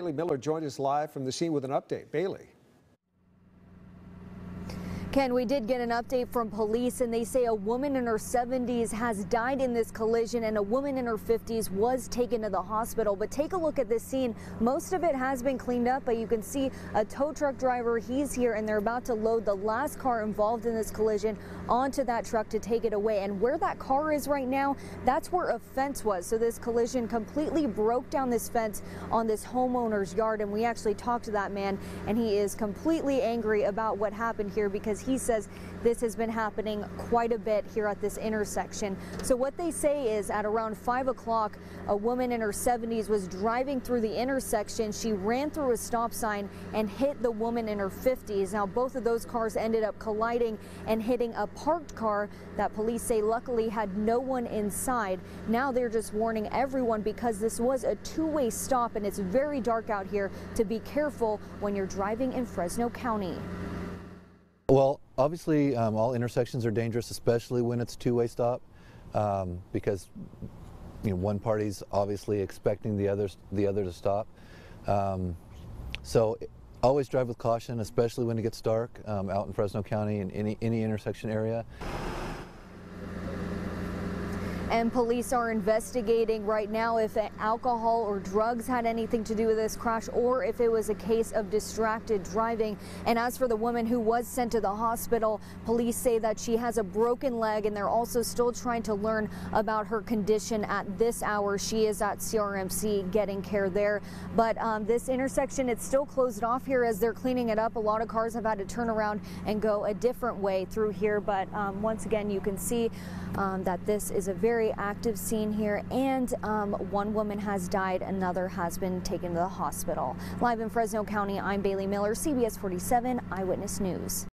Bailey Miller joined us live from the scene with an update. Bailey. Ken, we did get an update from police and they say a woman in her 70s has died in this collision and a woman in her 50s was taken to the hospital. But take a look at this scene. Most of it has been cleaned up, but you can see a tow truck driver. He's here and they're about to load the last car involved in this collision onto that truck to take it away. And where that car is right now, that's where a fence was. So this collision completely broke down this fence on this homeowner's yard. And we actually talked to that man and he is completely angry about what happened here because he says this has been happening quite a bit here at this intersection. So what they say is at around 5 o'clock, a woman in her 70s was driving through the intersection. She ran through a stop sign and hit the woman in her 50s. Now, both of those cars ended up colliding and hitting a parked car that police say luckily had no one inside. Now they're just warning everyone because this was a two-way stop and it's very dark out here to be careful when you're driving in Fresno County. Well, obviously, um, all intersections are dangerous, especially when it's two-way stop, um, because you know one party's obviously expecting the other the other to stop. Um, so always drive with caution, especially when it gets dark um, out in Fresno County in any any intersection area and police are investigating right now if alcohol or drugs had anything to do with this crash or if it was a case of distracted driving. And as for the woman who was sent to the hospital, police say that she has a broken leg and they're also still trying to learn about her condition at this hour. She is at CRMC getting care there. But um, this intersection, it's still closed off here as they're cleaning it up. A lot of cars have had to turn around and go a different way through here. But um, once again, you can see um, that this is a very very active scene here, and um, one woman has died, another has been taken to the hospital. Live in Fresno County, I'm Bailey Miller, CBS 47 Eyewitness News.